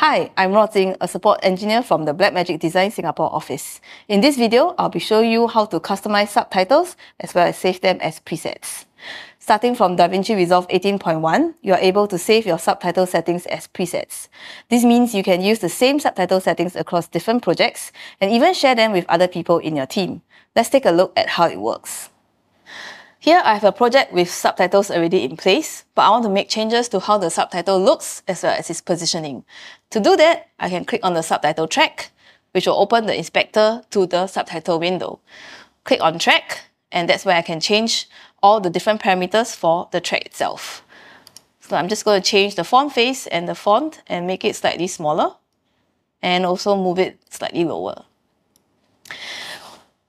Hi, I'm Rod a support engineer from the Blackmagic Design Singapore office. In this video, I'll be showing you how to customize subtitles as well as save them as presets. Starting from DaVinci Resolve 18.1, you are able to save your subtitle settings as presets. This means you can use the same subtitle settings across different projects and even share them with other people in your team. Let's take a look at how it works. Here I have a project with subtitles already in place, but I want to make changes to how the subtitle looks as well as its positioning. To do that, I can click on the subtitle track, which will open the inspector to the subtitle window. Click on track, and that's where I can change all the different parameters for the track itself. So I'm just going to change the font face and the font and make it slightly smaller, and also move it slightly lower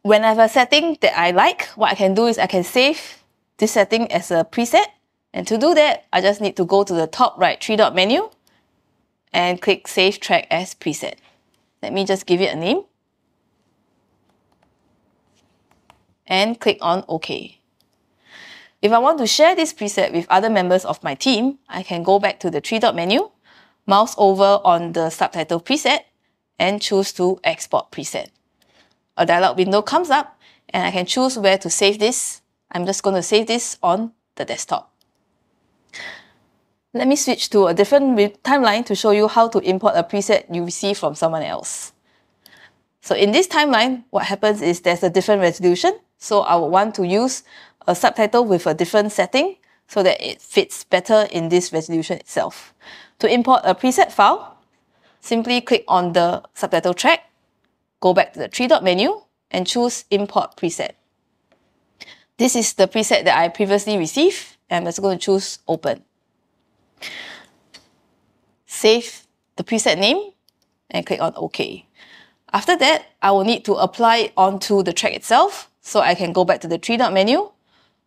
when I have a setting that I like, what I can do is I can save this setting as a preset. And to do that, I just need to go to the top right three dot menu and click Save Track as Preset. Let me just give it a name. And click on OK. If I want to share this preset with other members of my team, I can go back to the three dot menu, mouse over on the subtitle preset, and choose to Export Preset a dialog window comes up and I can choose where to save this. I'm just going to save this on the desktop. Let me switch to a different timeline to show you how to import a preset you receive from someone else. So in this timeline, what happens is there's a different resolution. So I would want to use a subtitle with a different setting so that it fits better in this resolution itself. To import a preset file, simply click on the subtitle track go back to the three dot menu and choose import preset. This is the preset that I previously received and I'm just going to choose open. Save the preset name and click on OK. After that, I will need to apply it onto the track itself. So I can go back to the three dot menu,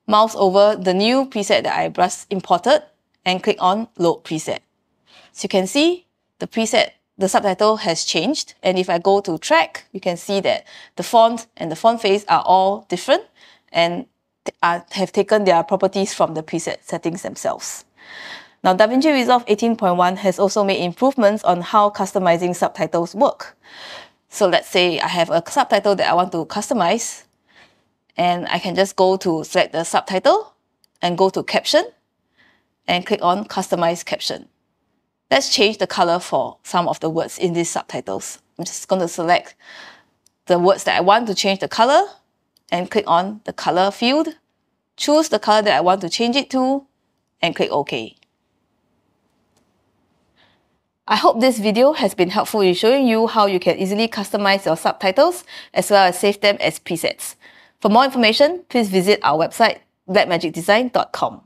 mouse over the new preset that I just imported and click on load preset. So you can see the preset the subtitle has changed. And if I go to track, you can see that the font and the font face are all different and are, have taken their properties from the preset settings themselves. Now, DaVinci Resolve 18.1 has also made improvements on how customizing subtitles work. So let's say I have a subtitle that I want to customize, and I can just go to select the subtitle and go to caption and click on customize caption. Let's change the color for some of the words in these subtitles. I'm just going to select the words that I want to change the color and click on the color field. Choose the color that I want to change it to and click OK. I hope this video has been helpful in showing you how you can easily customize your subtitles as well as save them as presets. For more information, please visit our website blackmagicdesign.com.